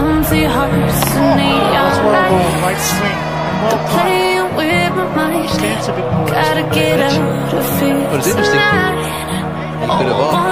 empty hearts and neon Right lights. swing. Well timed. Playing with my mind. A bit more. Gotta get out of here it's interesting. tonight. Could have